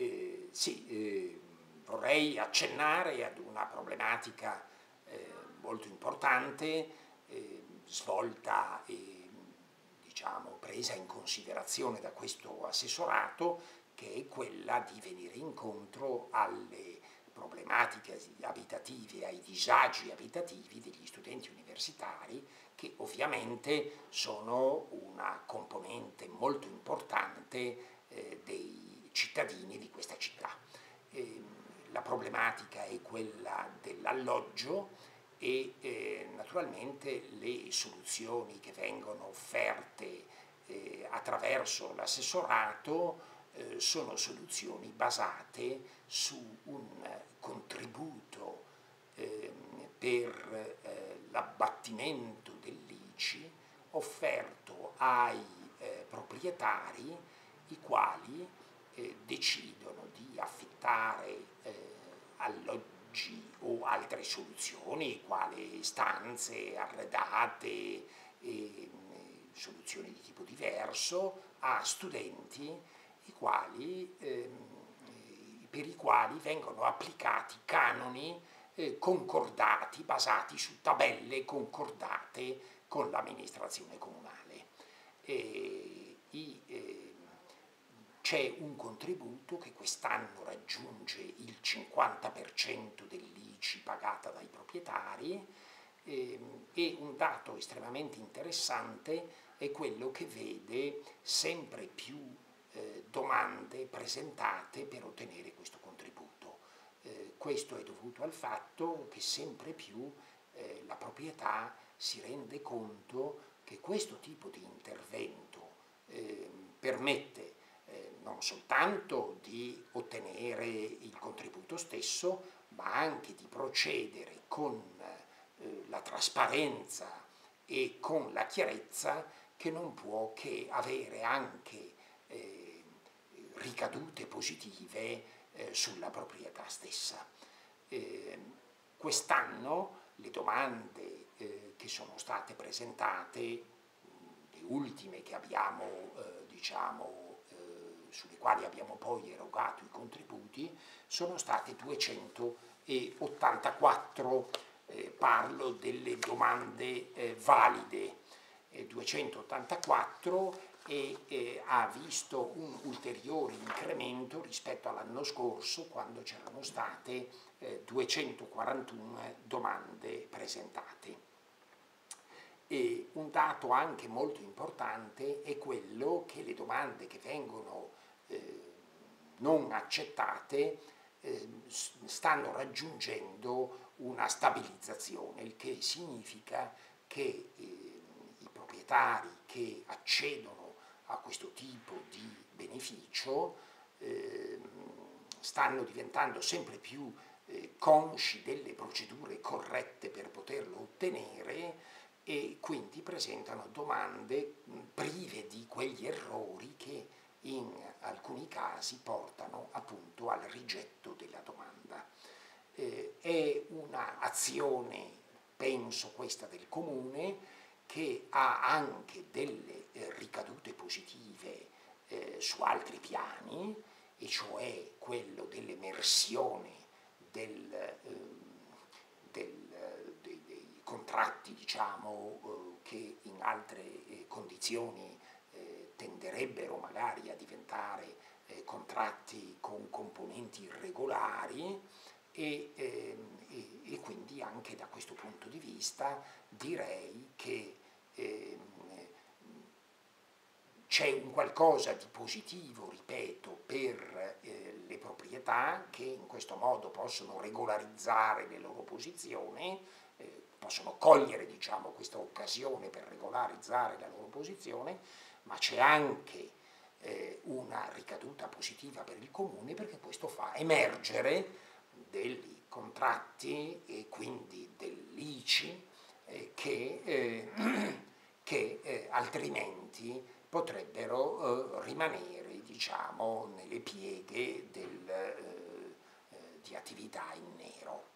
eh, sì, eh, vorrei accennare ad una problematica eh, molto importante, eh, svolta e diciamo, presa in considerazione da questo assessorato, che è quella di venire incontro alle problematiche abitative, ai disagi abitativi degli studenti universitari che ovviamente sono una componente molto importante cittadini di questa città. Eh, la problematica è quella dell'alloggio e eh, naturalmente le soluzioni che vengono offerte eh, attraverso l'assessorato eh, sono soluzioni basate su un contributo ehm, per eh, l'abbattimento dell'ICI offerto ai eh, proprietari i quali eh, decidono di affittare alloggi o altre soluzioni, quali stanze arredate, e, soluzioni di tipo diverso, a studenti i quali ehm, per i quali vengono applicati canoni eh, concordati, basati su tabelle concordate con l'amministrazione comunale. Eh, c'è un contributo che quest'anno raggiunge il 50% dell'ICI pagata dai proprietari eh, e un dato estremamente interessante è quello che vede sempre più eh, domande presentate per ottenere questo contributo. Eh, questo è dovuto al fatto che sempre più eh, la proprietà si rende conto che questo tipo di intervento ehm, permette non soltanto di ottenere il contributo stesso, ma anche di procedere con eh, la trasparenza e con la chiarezza che non può che avere anche eh, ricadute positive eh, sulla proprietà stessa. Eh, quest'anno le domande eh, che sono state presentate, le ultime che abbiamo, eh, diciamo, sulle quali abbiamo poi erogato i contributi, sono state 284, parlo delle domande valide, 284 e eh, ha visto un ulteriore incremento rispetto all'anno scorso quando c'erano state eh, 241 domande presentate. E un dato anche molto importante è quello che le domande che vengono eh, non accettate eh, stanno raggiungendo una stabilizzazione, il che significa che eh, i proprietari che accedono a questo tipo di beneficio eh, stanno diventando sempre più eh, consci delle procedure corrette per poterlo ottenere e quindi presentano domande prive di quegli errori che alcuni casi portano appunto al rigetto della domanda. Eh, è un'azione, penso questa del comune, che ha anche delle eh, ricadute positive eh, su altri piani, e cioè quello dell'emersione del, ehm, del, dei, dei, contratti diciamo, eh, che in altre eh, condizioni tenderebbero magari a diventare eh, contratti con componenti irregolari e, ehm, e, e quindi anche da questo punto di vista direi che eh, c'è un qualcosa di positivo, ripeto, per eh, le proprietà che in questo modo possono regolarizzare le loro posizioni, eh, possono cogliere diciamo, questa occasione per regolarizzare la loro posizione, ma c'è anche eh, una ricaduta positiva per il comune perché questo fa emergere dei contratti e quindi dell'ICI eh, che, eh, che eh, altrimenti potrebbero rimanere diciamo, nelle pieghe del, di attività in nero.